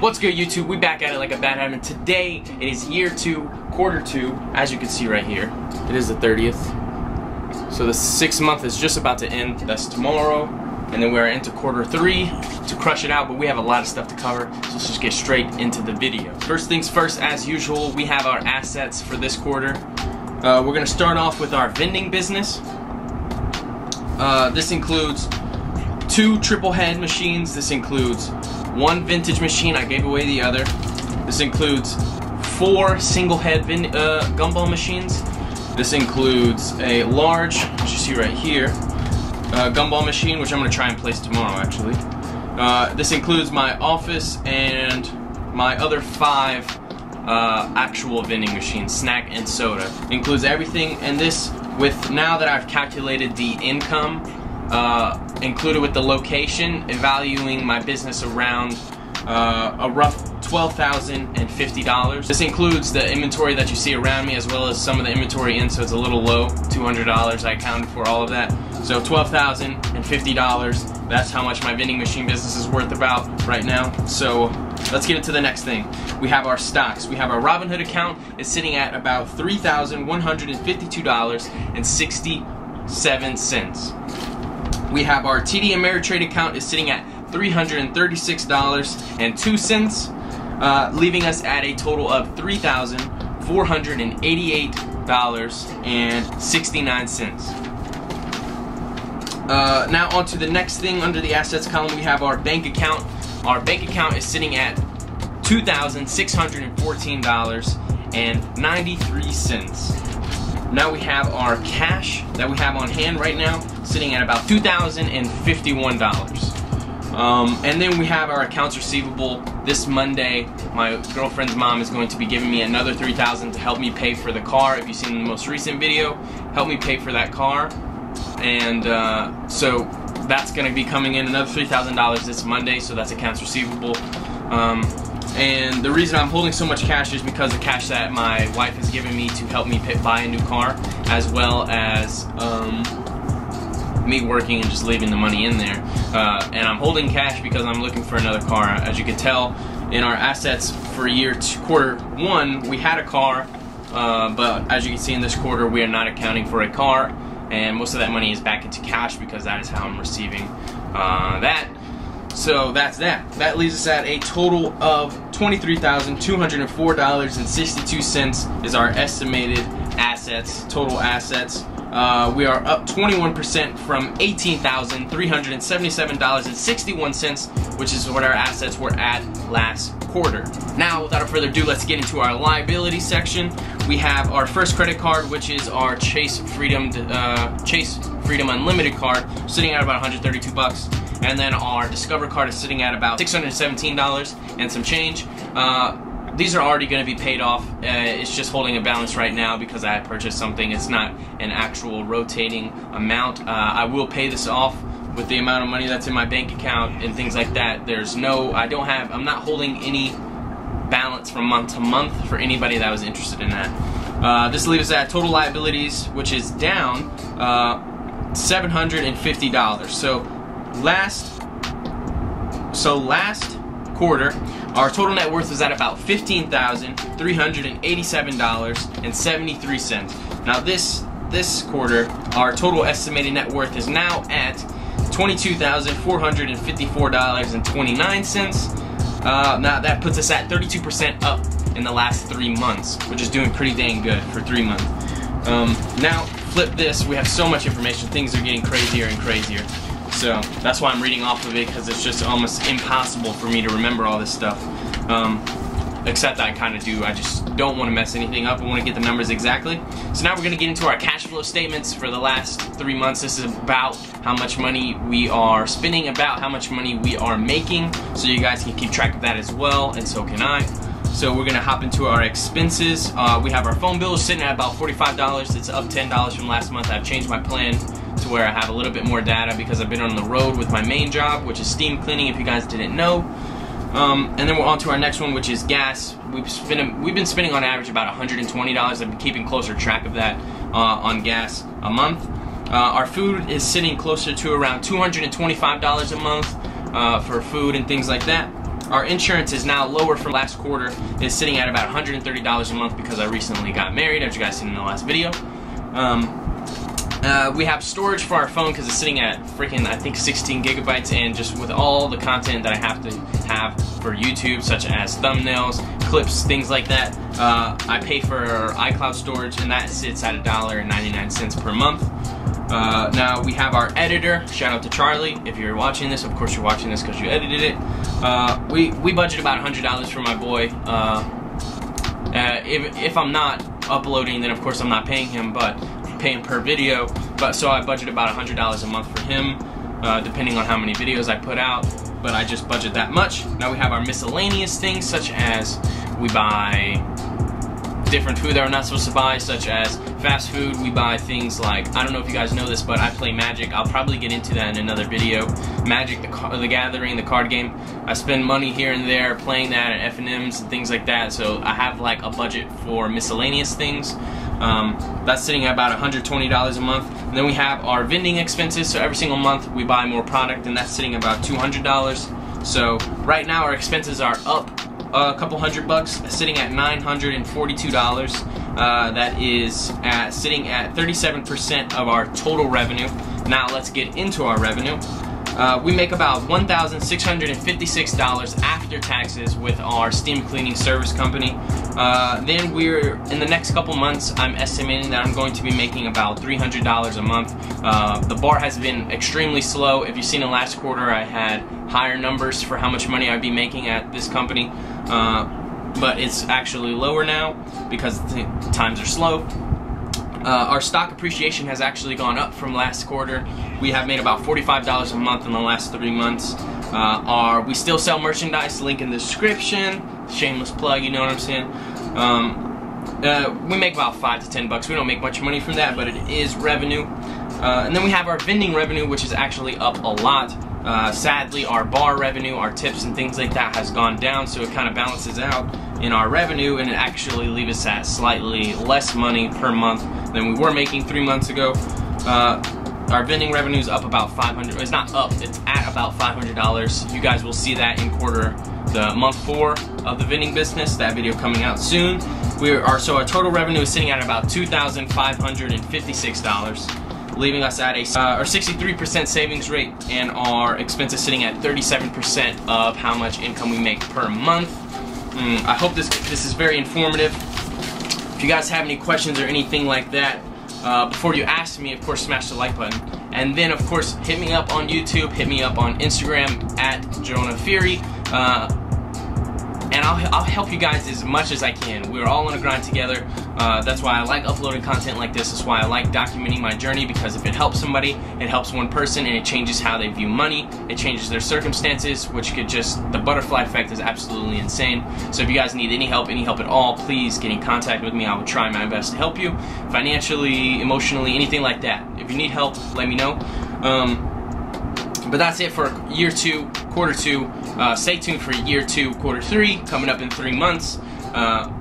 What's good YouTube? We back at it like a bad habit. Today it is year two, quarter two, as you can see right here. It is the 30th. So the sixth month is just about to end. That's tomorrow. And then we're into quarter three to crush it out, but we have a lot of stuff to cover, so let's just get straight into the video. First things first, as usual, we have our assets for this quarter. Uh, we're gonna start off with our vending business. Uh, this includes two triple head machines. This includes one vintage machine. I gave away the other. This includes four single head vin uh, gumball machines. This includes a large, as you see right here, uh, gumball machine, which I'm to try and place tomorrow actually. Uh, this includes my office and my other five uh, actual vending machines, snack and soda. Includes everything, and this with now that I've calculated the income uh, included with the location, valuing my business around uh, a rough $12,050. This includes the inventory that you see around me as well as some of the inventory in, so it's a little low, $200. I accounted for all of that. So $12,050, that's how much my vending machine business is worth about right now. So let's get into the next thing. We have our stocks. We have our Robinhood account is sitting at about $3,152.67. We have our TD Ameritrade account is sitting at $336.02 uh, leaving us at a total of $3,488.69. Uh, now on to the next thing under the assets column we have our bank account. Our bank account is sitting at $2,614.93. Now we have our cash that we have on hand right now sitting at about $2,051. Um, and then we have our accounts receivable. This Monday, my girlfriend's mom is going to be giving me another 3000 to help me pay for the car. If you've seen the most recent video, help me pay for that car. And uh, so that's going to be coming in another $3,000 this Monday, so that's accounts receivable. Um, and the reason I'm holding so much cash is because the cash that my wife has given me to help me buy a new car, as well as um, me working and just leaving the money in there. Uh, and I'm holding cash because I'm looking for another car. As you can tell, in our assets for year two, quarter one, we had a car, uh, but as you can see in this quarter, we are not accounting for a car, and most of that money is back into cash because that is how I'm receiving uh, that. So that's that. That leaves us at a total of $23,204.62 is our estimated assets, total assets. Uh, we are up 21% from $18,377.61, which is what our assets were at last quarter. Now, without further ado, let's get into our liability section. We have our first credit card, which is our Chase Freedom uh, Chase Freedom Unlimited card, sitting at about 132 bucks. And then our Discover card is sitting at about $617 and some change. Uh, these are already going to be paid off. Uh, it's just holding a balance right now because I purchased something. It's not an actual rotating amount. Uh, I will pay this off with the amount of money that's in my bank account and things like that. There's no, I don't have, I'm not holding any balance from month to month for anybody that was interested in that. Uh, this leaves us at total liabilities, which is down uh, $750. So last, so last quarter, our total net worth is at about $15,387.73. Now this this quarter, our total estimated net worth is now at $22,454.29. Uh, now that puts us at 32% up in the last three months, which is doing pretty dang good for three months. Um, now, flip this. We have so much information. Things are getting crazier and crazier. So that's why I'm reading off of it because it's just almost impossible for me to remember all this stuff. Um, except I kind of do. I just don't want to mess anything up. I want to get the numbers exactly. So now we're going to get into our cash flow statements for the last three months. This is about how much money we are spending, about how much money we are making, so you guys can keep track of that as well, and so can I. So we're gonna hop into our expenses. Uh, we have our phone bill sitting at about $45. It's up $10 from last month. I've changed my plan where I have a little bit more data because I've been on the road with my main job, which is steam cleaning, if you guys didn't know. Um, and then we're on to our next one, which is gas. We've, we've been spending on average about $120. I've been keeping closer track of that uh, on gas a month. Uh, our food is sitting closer to around $225 a month uh, for food and things like that. Our insurance is now lower from last quarter. It's sitting at about $130 a month because I recently got married, as you guys seen in the last video. Um, uh, we have storage for our phone because it's sitting at freaking I think 16 gigabytes and just with all the content that I have to have for YouTube such as thumbnails, clips, things like that uh, I pay for iCloud storage and that sits at a dollar and 99 cents per month. Uh, now we have our editor. Shout out to Charlie. If you're watching this of course you're watching this because you edited it. Uh, we, we budget about $100 for my boy. Uh, uh, if, if I'm not uploading then of course I'm not paying him but paying per video, but so I budget about $100 a month for him, uh, depending on how many videos I put out, but I just budget that much. Now we have our miscellaneous things, such as we buy different food that we're not supposed to buy, such as fast food. We buy things like, I don't know if you guys know this, but I play Magic. I'll probably get into that in another video. Magic, the, the Gathering, the card game. I spend money here and there playing that at F&M's and things like that, so I have like a budget for miscellaneous things. Um, that's sitting at about $120 a month. And then we have our vending expenses. So every single month we buy more product and that's sitting about $200. So right now our expenses are up a couple hundred bucks, sitting at $942. Uh, that is at sitting at 37% of our total revenue. Now let's get into our revenue. Uh, we make about $1,656 after taxes with our steam cleaning service company. Uh, then we're, in the next couple months, I'm estimating that I'm going to be making about $300 a month. Uh, the bar has been extremely slow. If you've seen the last quarter, I had higher numbers for how much money I'd be making at this company. Uh, but it's actually lower now because the times are slow. Uh, our stock appreciation has actually gone up from last quarter. We have made about $45 a month in the last three months. Uh, our, we still sell merchandise, link in the description. Shameless plug, you know what I'm saying? Um, uh, we make about five to ten bucks. We don't make much money from that, but it is revenue. Uh, and then we have our vending revenue, which is actually up a lot. Uh, sadly, our bar revenue, our tips and things like that has gone down, so it kind of balances out in our revenue and actually leave us at slightly less money per month than we were making three months ago. Uh, our vending revenue is up about 500 it's not up it's at about $500 you guys will see that in quarter the month four of the vending business. That video coming out soon. We are so our total revenue is sitting at about $2,556 leaving us at a uh, our 63% savings rate and our expenses sitting at 37% of how much income we make per month Mm, I hope this this is very informative. If you guys have any questions or anything like that, uh, before you ask me, of course, smash the like button. And then, of course, hit me up on YouTube, hit me up on Instagram at Jonah Feehery. Uh, and I'll, I'll help you guys as much as I can. We're all on a grind together. Uh, that's why I like uploading content like this. That's why I like documenting my journey because if it helps somebody, it helps one person and it changes how they view money. It changes their circumstances, which could just, the butterfly effect is absolutely insane. So if you guys need any help, any help at all, please get in contact with me. I will try my best to help you financially, emotionally, anything like that. If you need help, let me know. Um, but that's it for year two, quarter two. Uh, stay tuned for year two, quarter three, coming up in three months. Uh,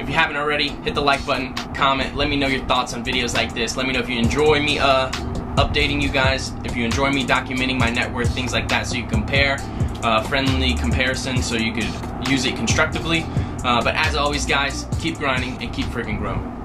if you haven't already, hit the like button, comment, let me know your thoughts on videos like this. Let me know if you enjoy me uh, updating you guys, if you enjoy me documenting my net worth, things like that, so you compare, uh, friendly comparison, so you could use it constructively. Uh, but as always, guys, keep grinding and keep freaking growing.